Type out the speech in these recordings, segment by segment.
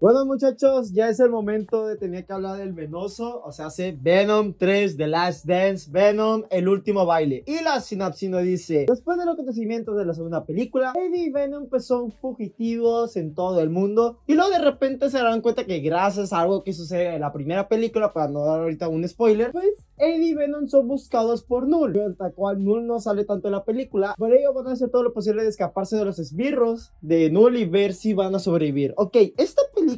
Bueno muchachos, ya es el momento de tener que hablar del venoso, o sea, hace Venom 3, The Last Dance, Venom, el último baile. Y la sinapsis nos dice, después de los acontecimientos de la segunda película, Eddie y Venom pues son fugitivos en todo el mundo. Y luego de repente se dan cuenta que gracias a algo que sucede en la primera película, para no dar ahorita un spoiler, pues Eddie y Venom son buscados por Null. Tal cual Null no sale tanto en la película, por ello van a hacer todo lo posible de escaparse de los esbirros de Null y ver si van a sobrevivir. Ok, esta película,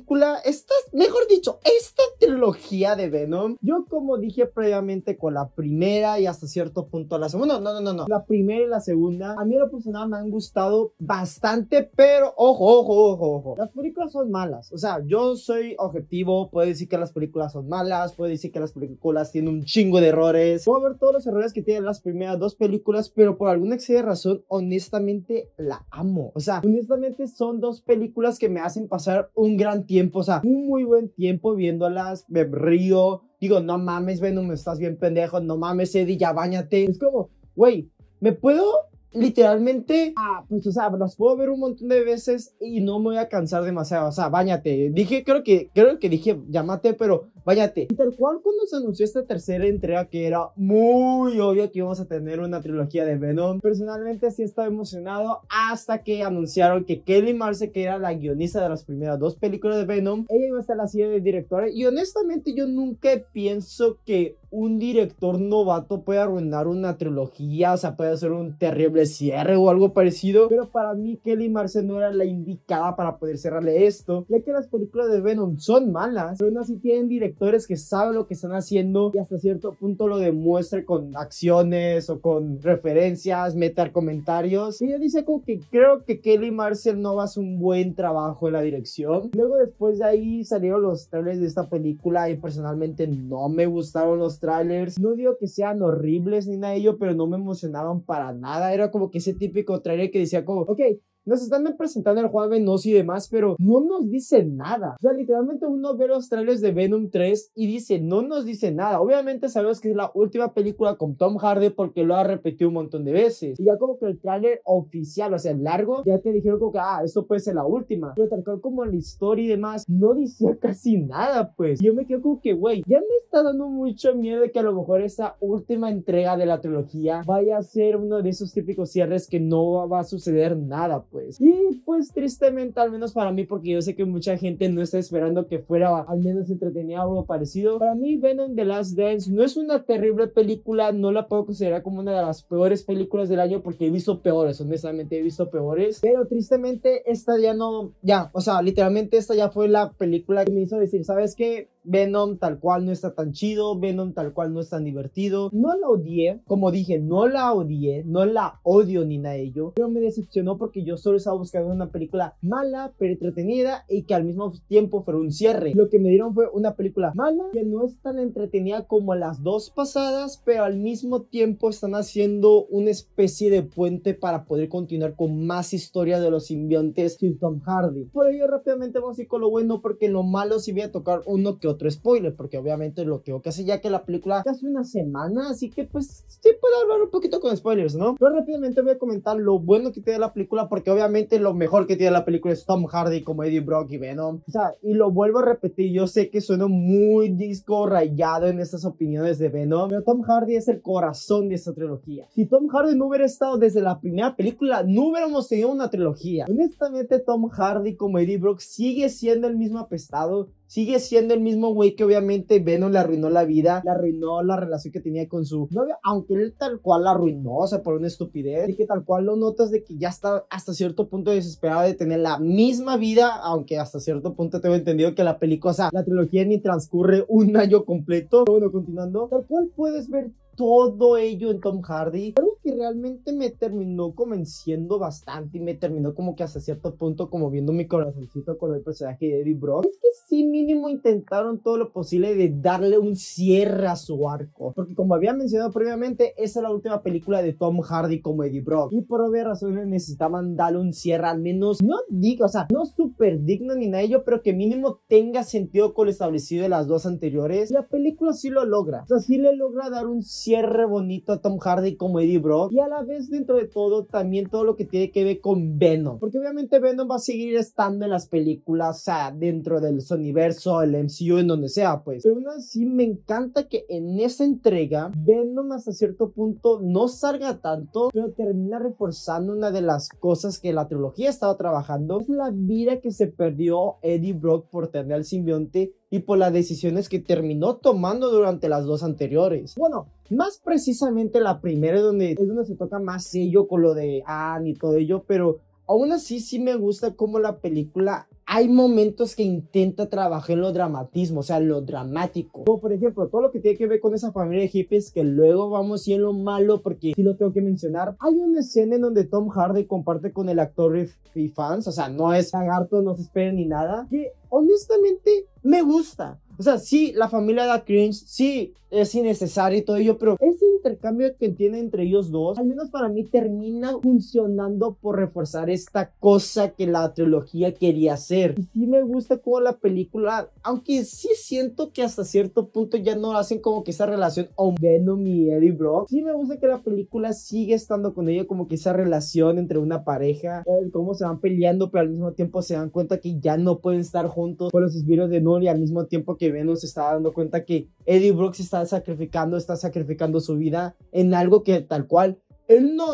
esta, mejor dicho, esta trilogía de Venom, yo como dije previamente con la primera y hasta cierto punto la segunda, no, no, no, no, la primera y la segunda, a mí lo personal me han gustado bastante, pero ojo, ojo, ojo, ojo, las películas son malas, o sea, yo soy objetivo, puedo decir que las películas son malas, puedo decir que las películas tienen un chingo de errores, puedo ver todos los errores que tienen las primeras dos películas, pero por alguna extraña razón, honestamente la amo, o sea, honestamente son dos películas que me hacen pasar un gran tiempo, o sea, un muy buen tiempo viéndolas, me río, digo, no mames, Venom, estás bien pendejo, no mames, Eddie, ya bañate. Es como, güey, ¿me puedo literalmente, ah, pues, o sea, las puedo ver un montón de veces y no me voy a cansar demasiado. O sea, bañate. Dije, creo que, creo que dije, llámate, pero váyate. Y tal cual cuando se anunció esta tercera entrega, que era muy obvio que íbamos a tener una trilogía de Venom, personalmente sí estaba emocionado hasta que anunciaron que Kelly Marce, que era la guionista de las primeras dos películas de Venom, ella iba a estar la silla de directora. Y honestamente, yo nunca pienso que un director novato puede arruinar una trilogía, o sea, puede hacer un terrible cierre o algo parecido. Pero para mí, Kelly Marce no era la indicada para poder cerrarle esto, ya que las películas de Venom son malas, pero aún así tienen directores que saben lo que están haciendo y hasta cierto punto lo demuestra con acciones o con referencias, meter comentarios. Y ella dice como que creo que Kelly Marcel no va a hacer un buen trabajo en la dirección. Luego después de ahí salieron los trailers de esta película y personalmente no me gustaron los trailers. No digo que sean horribles ni nada de ello, pero no me emocionaban para nada. Era como que ese típico trailer que decía como, ok, nos están presentando el Juan Venos y demás, pero no nos dice nada. O sea, literalmente uno ve los trailers de Venom 3 y dice, no nos dice nada. Obviamente sabemos que es la última película con Tom Hardy porque lo ha repetido un montón de veces. Y ya como que el trailer oficial, o sea, el largo, ya te dijeron como que, ah, esto puede ser la última. Pero tal cual como la historia y demás, no decía casi nada, pues. Y yo me quedo como que, güey, ya me está dando mucho miedo de que a lo mejor esa última entrega de la trilogía vaya a ser uno de esos típicos cierres que no va a suceder nada, pues. Y pues tristemente, al menos para mí, porque yo sé que mucha gente no está esperando que fuera al menos entretenida o algo parecido. Para mí, Venom The Last Dance no es una terrible película, no la puedo considerar como una de las peores películas del año porque he visto peores, honestamente he visto peores. Pero tristemente, esta ya no, ya, o sea, literalmente esta ya fue la película que me hizo decir, ¿sabes qué? Venom tal cual no está tan chido, Venom tal cual no es tan divertido. No la odié, como dije, no la odié, no la odio ni nada ello, pero me decepcionó porque yo solo estaba buscando una película mala, pero entretenida y que al mismo tiempo fuera un cierre. Lo que me dieron fue una película mala, que no es tan entretenida como las dos pasadas, pero al mismo tiempo están haciendo una especie de puente para poder continuar con más historia de los simbiontes sin Tom Hardy. Por ello rápidamente vamos a ir con lo bueno porque lo malo sí voy a tocar uno que otro spoiler, porque obviamente lo que hacer ya que la película hace una semana, así que pues sí puedo hablar un poquito con spoilers, ¿no? Pero rápidamente voy a comentar lo bueno que tiene la película, porque obviamente lo mejor que tiene la película es Tom Hardy como Eddie Brock y Venom. O sea, y lo vuelvo a repetir, yo sé que suena muy disco rayado en estas opiniones de Venom, pero Tom Hardy es el corazón de esta trilogía. Si Tom Hardy no hubiera estado desde la primera película, no hubiéramos tenido una trilogía. Honestamente, Tom Hardy como Eddie Brock sigue siendo el mismo apestado, sigue siendo el mismo güey que obviamente Venom le arruinó la vida, le arruinó la relación que tenía con su novia, aunque él tal cual la arruinó, o sea, por una estupidez, y que tal cual lo notas de que ya está hasta cierto punto desesperado de tener la misma vida, aunque hasta cierto punto tengo entendido que la película, o sea, la trilogía ni transcurre un año completo. Bueno, continuando, tal cual puedes ver todo ello en Tom Hardy. Algo que realmente me terminó convenciendo bastante y me terminó como que hasta cierto punto como viendo mi corazoncito con el personaje de Eddie Brock. Es que sí mínimo intentaron todo lo posible de darle un cierre a su arco. Porque como había mencionado previamente, esa es la última película de Tom Hardy como Eddie Brock. Y por obvias razones necesitaban darle un cierre al menos, no digo, o sea, no súper digno ni nada ello, pero que mínimo tenga sentido con lo establecido de las dos anteriores. La película sí lo logra. O sea, sí le logra dar un cierre cierre bonito a Tom Hardy como Eddie Brock y a la vez dentro de todo también todo lo que tiene que ver con Venom. Porque obviamente Venom va a seguir estando en las películas, o sea, dentro del universo, el MCU, en donde sea, pues. Pero aún así me encanta que en esa entrega Venom hasta cierto punto no salga tanto, pero termina reforzando una de las cosas que la trilogía estaba trabajando. Es la vida que se perdió Eddie Brock por tener al simbionte y por las decisiones que terminó tomando durante las dos anteriores. Bueno, más precisamente la primera donde, es donde se toca más sello con lo de Anne y todo ello, pero aún así sí me gusta cómo la película hay momentos que intenta trabajar en lo dramatismo, o sea, lo dramático. Como por ejemplo, todo lo que tiene que ver con esa familia de hippies, que luego vamos y en lo malo, porque sí lo tengo que mencionar. Hay una escena en donde Tom Hardy comparte con el actor y fans, o sea, no es lagarto, no se espera ni nada, que honestamente me gusta. O sea, sí, la familia da cringe, sí, es innecesario y todo ello, pero ese intercambio que tiene entre ellos dos, al menos para mí, termina funcionando por reforzar esta cosa que la trilogía quería hacer. Y sí me gusta como la película, aunque sí siento que hasta cierto punto ya no hacen como que esa relación a Venom y Eddie Brock. Sí me gusta que la película sigue estando con ella como que esa relación entre una pareja, cómo se van peleando, pero al mismo tiempo se dan cuenta que ya no pueden estar juntos por los espíritus de Null y al mismo tiempo que Venom se está dando cuenta que Eddie Brooks está sacrificando, está sacrificando su vida en algo que tal cual él no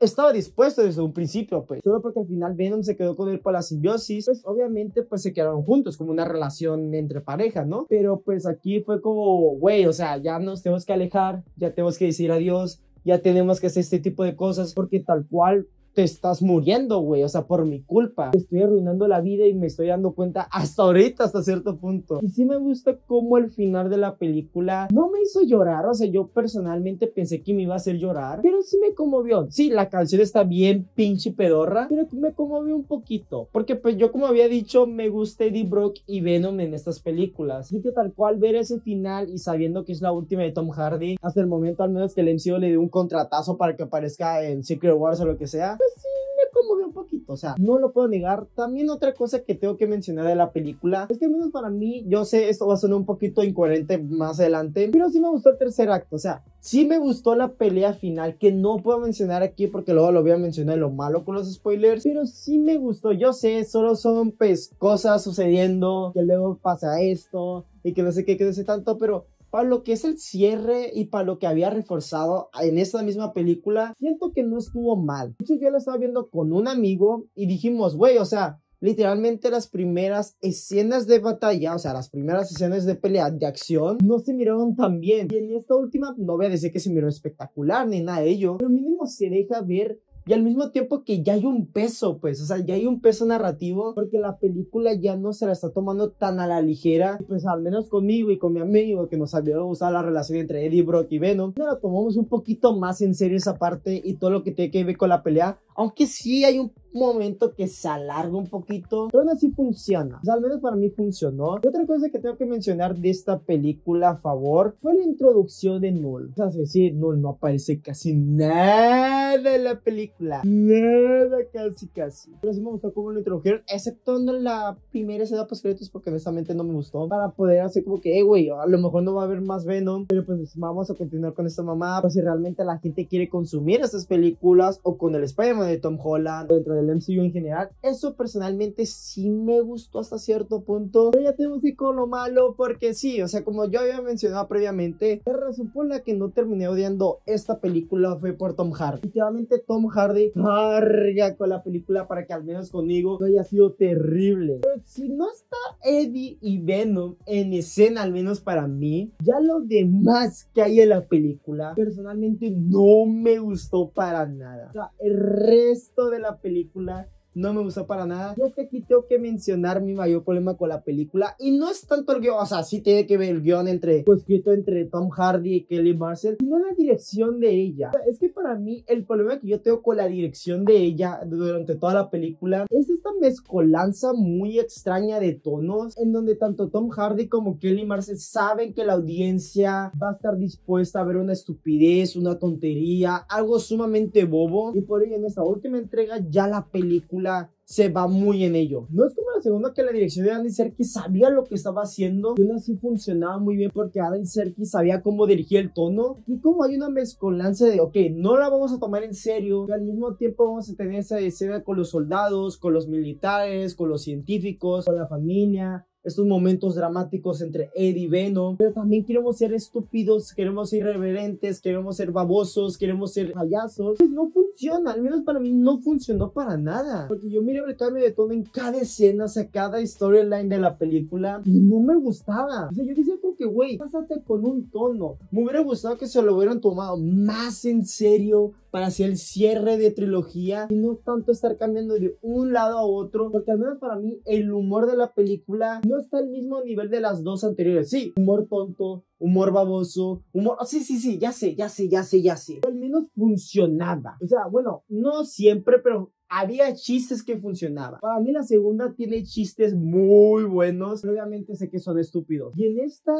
estaba dispuesto desde un principio, pues. Solo porque al final Venom se quedó con él por la simbiosis, pues obviamente pues se quedaron juntos como una relación entre pareja, ¿no? Pero pues aquí fue como, güey, o sea, ya nos tenemos que alejar, ya tenemos que decir adiós, ya tenemos que hacer este tipo de cosas porque tal cual te estás muriendo, güey, o sea, por mi culpa. estoy arruinando la vida y me estoy dando cuenta hasta ahorita, hasta cierto punto. Y sí me gusta cómo el final de la película no me hizo llorar, o sea, yo personalmente pensé que me iba a hacer llorar, pero sí me conmovió. Sí, la canción está bien pinche pedorra, pero me conmovió un poquito, porque pues yo como había dicho, me gusta Eddie Brock y Venom en estas películas. Así que tal cual ver ese final y sabiendo que es la última de Tom Hardy, hasta el momento al menos que el MCU le dio un contratazo para que aparezca en Secret Wars o lo que sea, pues sí, me conmovió un poquito, o sea, no lo puedo negar. También otra cosa que tengo que mencionar de la película es que al menos para mí, yo sé, esto va a sonar un poquito incoherente más adelante, pero sí me gustó el tercer acto, o sea, sí me gustó la pelea final, que no puedo mencionar aquí porque luego lo voy a mencionar lo malo con los spoilers, pero sí me gustó, yo sé, solo son pues cosas sucediendo, que luego pasa esto y que no sé qué, que no sé tanto, pero para lo que es el cierre y para lo que había reforzado en esta misma película, siento que no estuvo mal. De hecho, yo la estaba viendo con un amigo y dijimos, güey, o sea, literalmente las primeras escenas de batalla, o sea, las primeras escenas de pelea de acción, no se miraron tan bien. Y en esta última, no voy a decir que se miró espectacular ni nada de ello, pero mínimo se deja ver y al mismo tiempo que ya hay un peso, pues, o sea, ya hay un peso narrativo porque la película ya no se la está tomando tan a la ligera. Pues al menos conmigo y con mi amigo que nos había gustado la relación entre Eddie Brock y Venom, no la tomamos un poquito más en serio esa parte y todo lo que tiene que ver con la pelea. Aunque sí hay un momento que se alarga un poquito, pero aún así funciona. O sea, al menos para mí funcionó. Y otra cosa que tengo que mencionar de esta película a favor fue la introducción de Null. O sea, es decir, Null no aparece casi nada en la película. Nada, casi, casi. Pero sí me gustó cómo lo introdujeron, excepto en la primera escena post créditos porque honestamente no me gustó. Para poder hacer como que, hey, güey, a lo mejor no va a haber más Venom, pero pues vamos a continuar con esta mamá. Pues si realmente la gente quiere consumir estas películas o con el Spider-Man de Tom Holland dentro del MCU en general. Eso personalmente sí me gustó hasta cierto punto. Pero ya tenemos que ir con lo malo porque sí, o sea, como yo había mencionado previamente, la razón por la que no terminé odiando esta película fue por Tom Hardy. Efectivamente, Tom Hardy carga con la película para que al menos conmigo no haya sido terrible. Pero si no está Eddie y Venom en escena, al menos para mí, ya lo demás que hay en la película, personalmente no me gustó para nada. O sea, el resto de la película no me gustó para nada. Y es que aquí tengo que mencionar mi mayor problema con la película. Y no es tanto el guion, o sea, sí tiene que ver el guion entre, pues, escrito entre Tom Hardy y Kelly Marcel, sino la dirección de ella. es que para mí, el problema que yo tengo con la dirección de ella durante toda la película es esta mezcolanza muy extraña de tonos, en donde tanto Tom Hardy como Kelly Marcel saben que la audiencia va a estar dispuesta a ver una estupidez, una tontería, algo sumamente bobo. Y por ello, en esta última entrega, ya la película película se va muy en ello. No es como la segunda que la dirección de Andy Serkis sabía lo que estaba haciendo y aún así funcionaba muy bien porque Andy Serkis sabía cómo dirigir el tono y como hay una mezcolanza de, ok, no la vamos a tomar en serio, pero al mismo tiempo vamos a tener esa escena con los soldados, con los militares, con los científicos, con la familia, estos momentos dramáticos entre Ed y Venom, pero también queremos ser estúpidos, queremos ser irreverentes, queremos ser babosos, queremos ser payasos. Pues no funciona, al menos para mí no funcionó para nada. Porque yo miré el cambio de tono en cada escena, o sea, cada storyline de la película y no me gustaba. O sea, yo decía como que, güey, pásate con un tono. Me hubiera gustado que se lo hubieran tomado más en serio para hacer el cierre de trilogía y no tanto estar cambiando de un lado a otro, porque al menos para mí el humor de la película no está al mismo nivel de las dos anteriores. Sí, humor tonto, humor baboso, humor... sí, sí, sí, ya sé, ya sé, ya sé, ya sé. Al menos funcionaba. O sea, bueno, no siempre, pero había chistes que funcionaban. Para mí la segunda tiene chistes muy buenos, obviamente sé que son estúpidos. Y en esta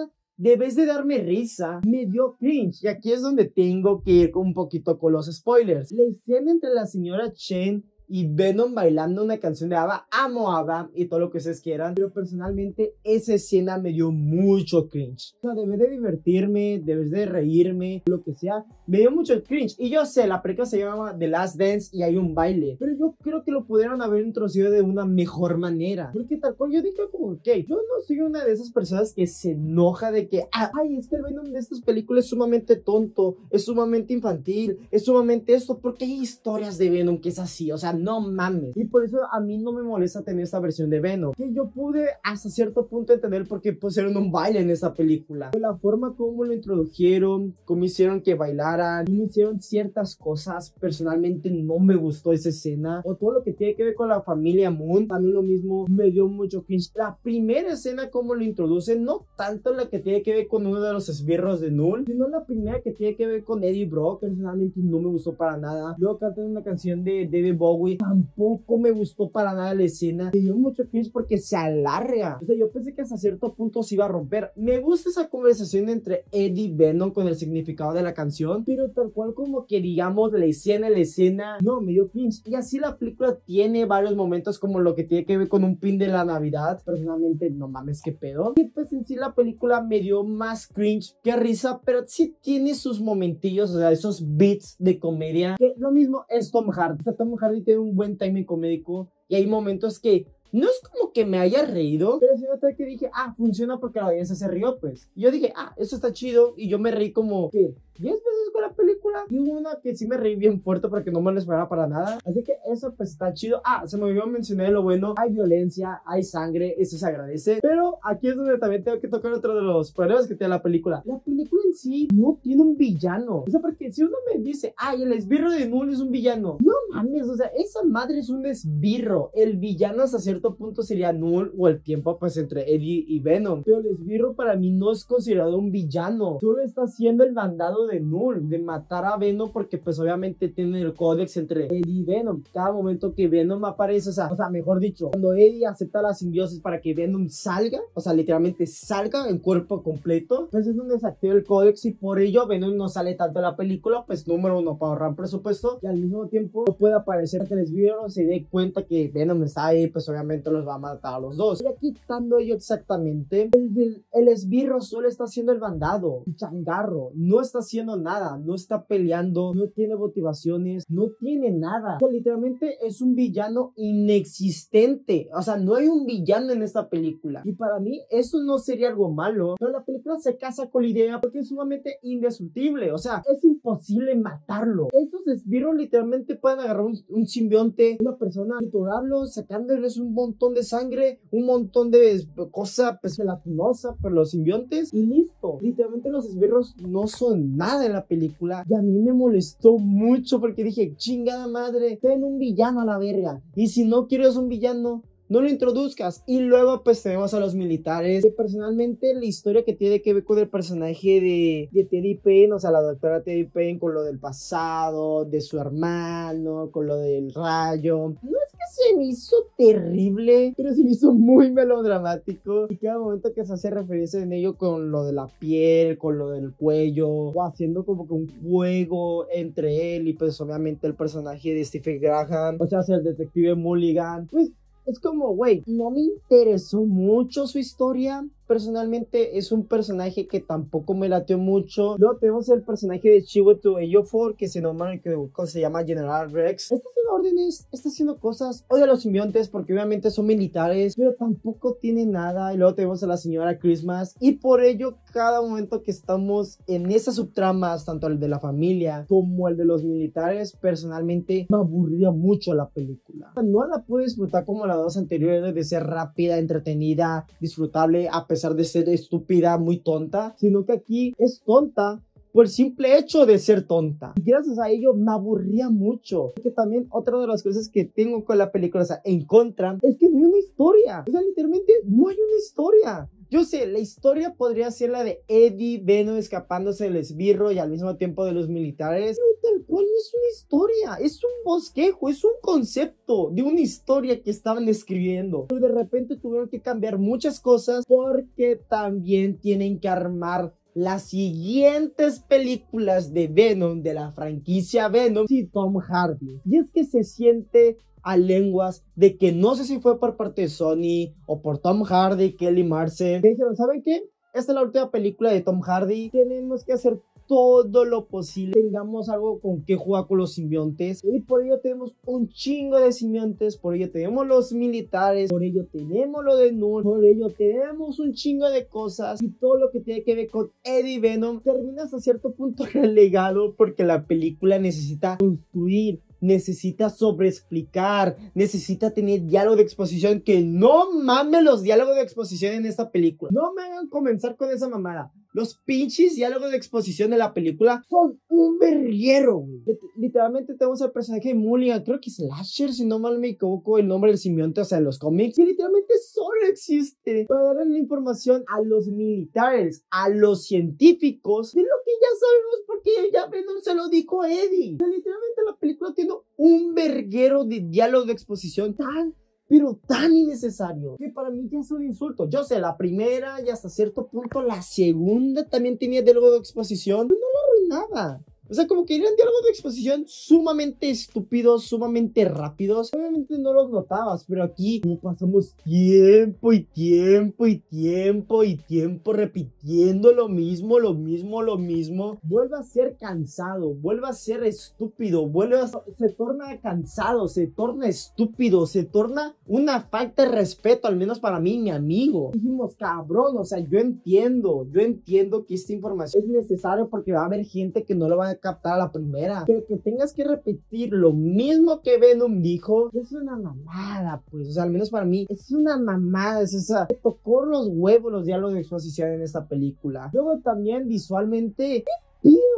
debes de darme risa, me dio cringe. Y aquí es donde tengo que ir un poquito con los spoilers. La escena entre la señora Chen y Venom bailando una canción de Ava. Amo Ava y todo lo que ustedes quieran. Pero personalmente esa escena me dio mucho cringe. O sea, debes de divertirme, debes de reírme, lo que sea. Me dio mucho cringe. Y yo sé, la película se llama The Last Dance y hay un baile. Pero yo creo que lo pudieron haber introducido de una mejor manera. Porque tal cual yo dije como, que yo no soy una de esas personas que se enoja de que, ah, ay, es que el Venom de estas películas es sumamente tonto, es sumamente infantil, es sumamente esto. Porque hay historias de Venom que es así. O sea, no mames. Y por eso a mí no me molesta tener esta versión de Venom. Que yo pude hasta cierto punto entender por qué pusieron un baile en esa película. La forma como lo introdujeron, cómo hicieron que bailaran, cómo hicieron ciertas cosas. Personalmente no me gustó esa escena. O todo lo que tiene que ver con la familia Moon. También lo mismo me dio mucho cringe. La primera escena como lo introducen, no tanto la que tiene que ver con uno de los esbirros de Null, sino la primera que tiene que ver con Eddie Brock. Personalmente no me gustó para nada. Luego cantan una canción de David Bowie tampoco me gustó para nada la escena. Me dio mucho cringe porque se alarga. O sea, yo pensé que hasta cierto punto se iba a romper. Me gusta esa conversación entre Eddie y Venom con el significado de la canción, pero tal cual como que digamos la escena, la escena, no, me dio cringe. Y así la película tiene varios momentos como lo que tiene que ver con un pin de la Navidad. Personalmente, no mames, qué pedo. Y pues en sí la película me dio más cringe que risa, pero sí tiene sus momentillos, o sea, esos beats de comedia. Que lo mismo es Tom Hardy. O sea, Tom Hardy un buen timing comédico y hay momentos que no es como que me haya reído, pero sí nota que dije, ah, funciona porque la audiencia se rió, pues. Yo dije, ah, eso está chido y yo me reí como, ¿qué? 10 veces con la película y una que sí me reí bien fuerte porque no me lo esperaba para nada. Así que eso pues está chido. Ah, se me olvidó mencionar lo bueno. Hay violencia, hay sangre, eso se agradece. Pero aquí es donde también tengo que tocar otro de los problemas que tiene la película. La película en sí no tiene un villano. O sea, porque si uno me dice, ay, el esbirro de Null es un villano. No mames, o sea, esa madre es un esbirro. El villano hasta cierto punto sería Null o el tiempo pues entre Eddie y Venom. Pero el esbirro para mí no es considerado un villano. Solo está haciendo el mandado de Null, de matar a Venom, porque pues obviamente tiene el códex entre Eddie y Venom. Cada momento que Venom aparece, o sea, o sea, mejor dicho, cuando Eddie acepta la simbiosis para que Venom salga, o sea, literalmente salga en cuerpo completo, pues es donde se activa el códex y por ello Venom no sale tanto en la película, pues número uno, para ahorrar presupuesto y al mismo tiempo no puede aparecer que les vieron, se dé cuenta que Venom está ahí, pues obviamente los va a matar a los dos. Y quitando ello exactamente, el, el esbirro solo está haciendo el bandado, el changarro, no está haciendo nada, no está peleando, no tiene motivaciones, no tiene nada. Literalmente es un villano inexistente. O sea, no hay un villano en esta película. Y para mí eso no sería algo malo. Pero la película se casa con la idea porque es sumamente indestructible. O sea, es imposible matarlo. Estos esbirros literalmente pueden agarrar un, simbionte, una persona, triturarlo, sacándoles un montón de sangre, un montón de cosa pues, gelatinosa los simbiontes y listo. Literalmente los esbirros no son nada de la película y a mí me molestó mucho porque dije, chingada madre, ten un villano a la verga. Y si no quieres un villano, no lo introduzcas. Y luego pues tenemos a los militares. Que personalmente la historia que tiene que ver con el personaje de, de Teddy Payne, o sea, la doctora Teddy Payne con lo del pasado, de su hermano, con lo del rayo. No es que se me hizo terrible, pero se me hizo muy melodramático. Y cada momento que se hace referencia en ello con lo de la piel, con lo del cuello, o haciendo como que un juego entre él y pues obviamente el personaje de Stephen Graham, o sea, el detective Mulligan, pues es como, güey, no me interesó mucho su historia. Personalmente es un personaje que tampoco me lateó mucho. Luego tenemos el personaje de Chiwetel Ejiofor que se llama General Rex. Está haciendo órdenes, está haciendo cosas. Odia a los simbiontes porque obviamente son militares, pero tampoco tiene nada. Y luego tenemos a la señora Christmas. Y por ello, cada momento que estamos en esas subtramas, tanto el de la familia como el de los militares, personalmente me aburría mucho la película. No la pude disfrutar como las dos anteriores de ser rápida, entretenida, disfrutable, a pesar de ser estúpida, muy tonta, sino que aquí es tonta por el simple hecho de ser tonta. Y gracias a ello me aburría mucho. Que también otra de las cosas que tengo con la película, o sea, en contra, es que no hay una historia. O sea, literalmente no hay una historia. Yo sé, la historia podría ser la de Eddie Venom escapándose del esbirro y al mismo tiempo de los militares. Pero tal cual no es una historia, es un bosquejo, es un concepto de una historia que estaban escribiendo. Pero de repente tuvieron que cambiar muchas cosas porque también tienen que armar las siguientes películas de Venom, de la franquicia Venom, y Tom Hardy. Y es que se siente a lenguas de que no sé si fue por parte de Sony o por Tom Hardy, Kelly Marcel. Dijeron, ¿saben qué? Esta es la última película de Tom Hardy. Tenemos que hacer todo lo posible. Tengamos algo con que jugar con los simbiontes. Y por ello tenemos un chingo de simbiontes. Por ello tenemos los militares. Por ello tenemos lo de Null. Por ello tenemos un chingo de cosas. Y todo lo que tiene que ver con Eddie Venom termina hasta cierto punto relegado porque la película necesita construir necesita sobreexplicar, necesita tener diálogo de exposición, que no mames los diálogos de exposición en esta película. No me hagan comenzar con esa mamada. Los pinches diálogos de exposición de la película son un verguero, güey. Literalmente tenemos al personaje de Mulligan, creo que es Slasher, si no mal me equivoco, el nombre del simbionte, o sea, en los cómics. Y literalmente solo existe para darle la información a los militares, a los científicos, de lo que ya sabemos porque ya Venom se lo dijo a Eddie. literalmente la película tiene un verguero de diálogo de exposición tan pero tan innecesario que para mí ya es un insulto. Yo sé, la primera y hasta cierto punto la segunda también tenía diálogo de exposición, pero no lo arruinaba. O sea, como que eran diálogos de exposición sumamente estúpidos, sumamente rápidos. Obviamente no los notabas, pero aquí pasamos tiempo y tiempo y tiempo y tiempo repitiendo lo mismo, lo mismo, lo mismo. Vuelve a ser cansado, vuelve a ser estúpido, vuelve a... Se torna cansado, se torna estúpido, se torna una falta de respeto, al menos para mí, mi amigo. Dijimos, cabrón, o sea, yo entiendo, yo entiendo que esta información es necesaria porque va a haber gente que no lo va a captar a la primera. Pero que tengas que repetir lo mismo que Venom dijo, es una mamada, pues. O sea, al menos para mí, es una mamada. Es esa. Me tocó los huevos los diálogos de exposición en esta película. Luego también visualmente.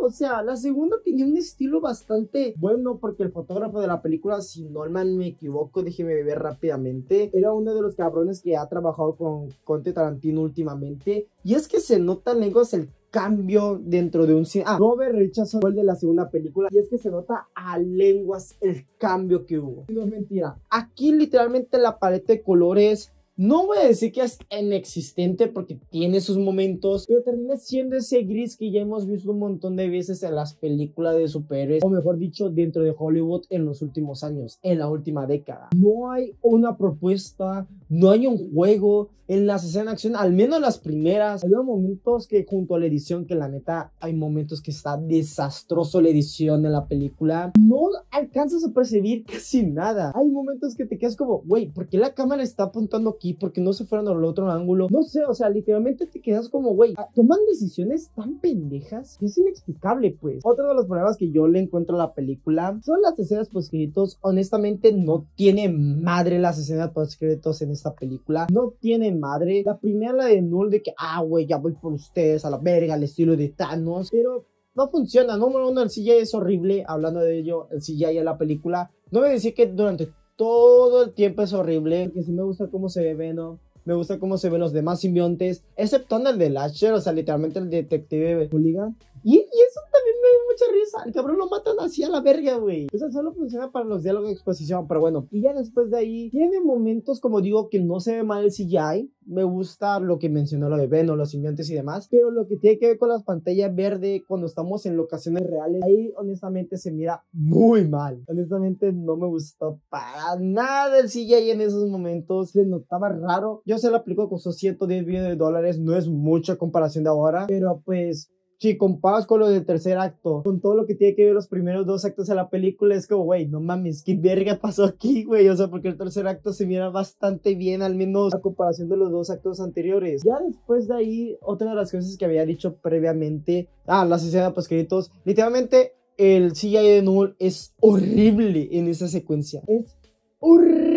O sea, la segunda tenía un estilo bastante bueno porque el fotógrafo de la película, si no me equivoco, déjeme ver rápidamente, era uno de los cabrones que ha trabajado con Conte Tarantino últimamente. Y es que se nota lejos el cambio dentro de un cine. Ah, Robert Richardson fue el de la segunda película y es que se nota a lenguas el cambio que hubo. No es mentira. Aquí literalmente la paleta de colores no voy a decir que es inexistente porque tiene sus momentos, pero termina siendo ese gris que ya hemos visto un montón de veces en las películas de superhéroes, o mejor dicho, dentro de Hollywood en los últimos años, en la última década. No hay una propuesta, no hay un juego en las escenas de acción, al menos las primeras. Hay momentos que junto a la edición, que la neta hay momentos que está desastroso la edición de la película, no alcanzas a percibir casi nada. Hay momentos que te quedas como, güey, ¿por qué la cámara está apuntando aquí? porque no se fueron al otro ángulo. No sé, o sea, literalmente te quedas como, güey, ah, toman decisiones tan pendejas que es inexplicable, pues. Otro de los problemas que yo le encuentro a la película son las escenas post-créditos. Honestamente, no tiene madre las escenas post-créditos en esta película. No tiene madre. La primera, la de Null, de que, ah, güey, ya voy por ustedes a la verga, al estilo de Thanos. Pero no funciona. Número uno, el CGI es horrible. Hablando de ello, el CGI en la película. No voy a decir que durante todo el tiempo es horrible. Porque sí me gusta cómo se ve Venom. Me gusta cómo se ven los demás simbiontes, excepto el de Lasher, o sea, literalmente el detective Hooligan. Y, y eso también me dio mucha risa. El cabrón lo matan así a la verga, güey. Eso solo funciona para los diálogos de exposición, pero bueno. Y ya después de ahí, tiene momentos, como digo, que no se ve mal el CGI. Me gusta lo que mencionó lo de Venom, los simbiontes y demás. Pero lo que tiene que ver con las pantallas verde cuando estamos en locaciones reales, ahí honestamente se mira muy mal. Honestamente no me gustó para nada el CGI en esos momentos. Se notaba raro. Yo sé la película costó 110 millones de dólares. No es mucha comparación de ahora. Pero pues si comparas con lo del tercer acto, con todo lo que tiene que ver los primeros dos actos de la película, es como, güey, no mames, ¿qué verga pasó aquí, güey? O sea, porque el tercer acto se mira bastante bien, al menos a comparación de los dos actos anteriores. Ya después de ahí, otra de las cosas que había dicho previamente, ah, la escena de créditos, literalmente el CGI de Null es horrible en esa secuencia. Es horrible,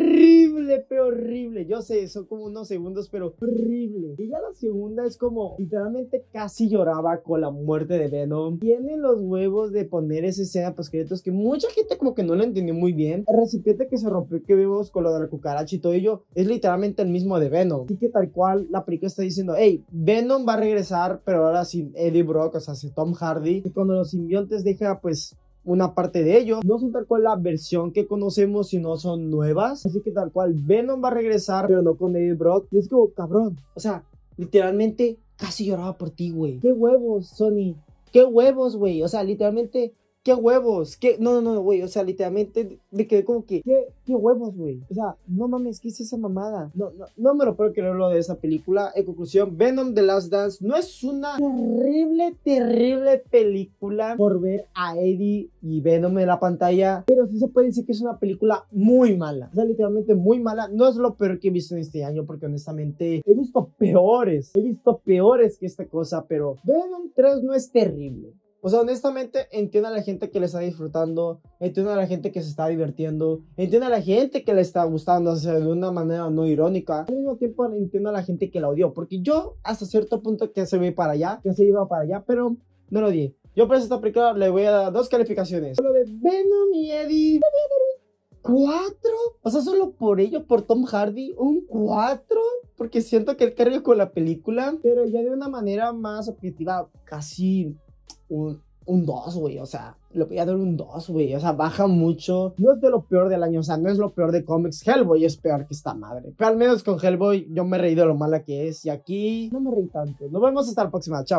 pero horrible. Yo sé, son como unos segundos, pero horrible. Y ya la segunda es como, literalmente casi lloraba con la muerte de Venom. Tiene los huevos de poner esa escena créditos que mucha gente como que no lo entendió muy bien. El recipiente que se rompió que vimos con lo de la cucaracha y todo ello es literalmente el mismo de Venom. Así que tal cual la película está diciendo, hey, Venom va a regresar, pero ahora sin Eddie Brock, o sea, sin Tom Hardy. Y cuando los simbiontes deja pues una parte de ellos. No son tal cual la versión que conocemos, sino son nuevas. Así que tal cual Venom va a regresar, pero no con Eddie Brock. Y es como, cabrón, o sea, literalmente casi lloraba por ti, güey. Qué huevos, Sony. Qué huevos, güey. O sea, literalmente ¿Qué huevos? ¿Qué? No, no, no, güey. O sea, literalmente me quedé como que, ¿qué, qué huevos, güey? O sea, no mames, ¿qué es esa mamada? No, no, no me lo puedo creer lo de esa película. En conclusión, Venom The Last Dance no es una terrible, terrible película por ver a Eddie y Venom en la pantalla. Pero sí se puede decir que es una película muy mala. O sea, literalmente muy mala. No es lo peor que he visto en este año, porque honestamente he visto peores. He visto peores que esta cosa, pero Venom 3 no es terrible. O sea, honestamente, entiendo a la gente que le está disfrutando, entiendo a la gente que se está divirtiendo, entiendo a la gente que le está gustando, o sea, de una manera no irónica. Al mismo tiempo, entiendo a la gente que la odió, porque yo, hasta cierto punto, que se iba para allá, que se iba para allá, pero no lo odié. Yo por esta película le voy a dar dos calificaciones. Lo de Venom y Eddie, 4. O sea, solo por ello, por Tom Hardy, un 4 porque siento que él carga con la película, pero ya de una manera más objetiva, casi un, un 2, güey. O sea, le voy a dar un 2, güey. O sea, baja mucho. No es de lo peor del año. O sea, no es lo peor de cómics. Hellboy es peor que esta madre. Pero al menos con Hellboy yo me reí de lo mala que es. Y aquí no me reí tanto. Nos vemos hasta la próxima. Chao.